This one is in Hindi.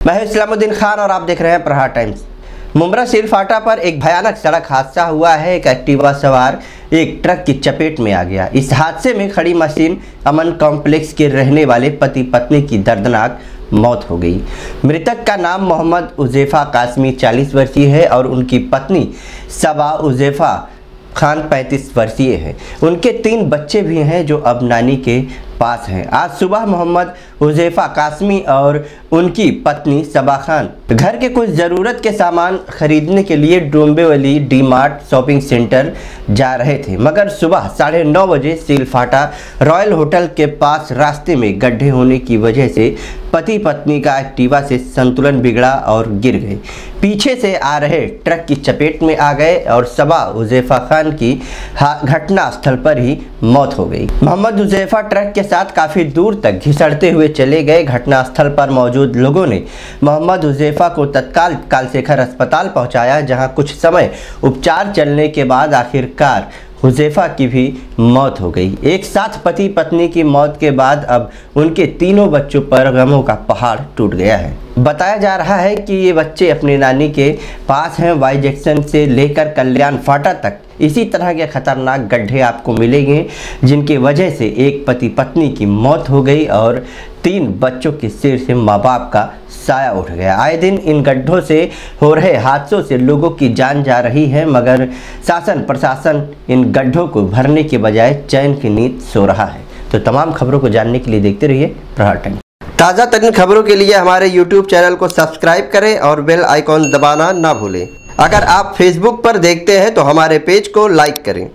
मैं इस्लामुद्दीन खान और आप देख रहे हैं प्रहार टाइम्स। मुमरा सिलफाटा पर एक भयानक सड़क हादसा हुआ है। एक एक्टिवा सवार एक ट्रक की चपेट में आ गया। इस हादसे में खड़ी मशीन अमन कॉम्प्लेक्स के रहने वाले पति पत्नी की दर्दनाक मौत हो गई। मृतक का नाम मोहम्मद उजेफा कासमी 40 वर्षीय है और उनकी पत्नी सबा उजेफा खान 35 वर्षीय है। उनके तीन बच्चे भी हैं जो अब नानी के पास हैं। आज सुबह मोहम्मद हुजैफा कासमी और उनकी पत्नी सबा खान घर के कुछ ज़रूरत के सामान खरीदने के लिए Dombivli D Mart shopping centre जा रहे थे। मगर सुबह साढ़े नौ बजे सील फाटा रॉयल होटल के पास रास्ते में गड्ढे होने की वजह से पति पत्नी का एक्टिवा से संतुलन बिगड़ा और गिर गए। पीछे से आ रहे ट्रक की चपेट में आ गए और सबा हुजैफा खान की घटना स्थल पर ही मौत हो गई। मोहम्मद हुजैफा ट्रक के साथ काफ़ी दूर तक घिसड़ते हुए चले गए घटनास्थल पर मौजूद लोगों ने मोहम्मद हुजैफा को तत्काल कालशेखर अस्पताल पहुँचाया, जहाँ कुछ समय उपचार चलने के बाद आखिरकार हुजैफा की भी मौत हो गई। एक साथ पति पत्नी की मौत के बाद अब उनके तीनों बच्चों पर गमों का पहाड़ टूट गया है। बताया जा रहा है कि ये बच्चे अपनी नानी के पास हैं। वाई जैक्सन से लेकर कल्याण फाटा तक इसी तरह के खतरनाक गड्ढे आपको मिलेंगे, जिनकी वजह से एक पति पत्नी की मौत हो गई और तीन बच्चों के सिर से माँ बाप का साया उठ गया। आए दिन इन गड्ढों से हो रहे हादसों से लोगों की जान जा रही है, मगर शासन प्रशासन इन गड्ढों को भरने के बजाय चैन की नींद सो रहा है। तो तमाम खबरों को जानने के लिए देखते रहिए प्रहार टाइम ताज़ा तरीन खबरों के लिए हमारे यूट्यूब चैनल को सब्सक्राइब करें और बेल आइकॉन दबाना ना भूलें। अगर आप फेसबुक पर देखते हैं तो हमारे पेज को लाइक करें।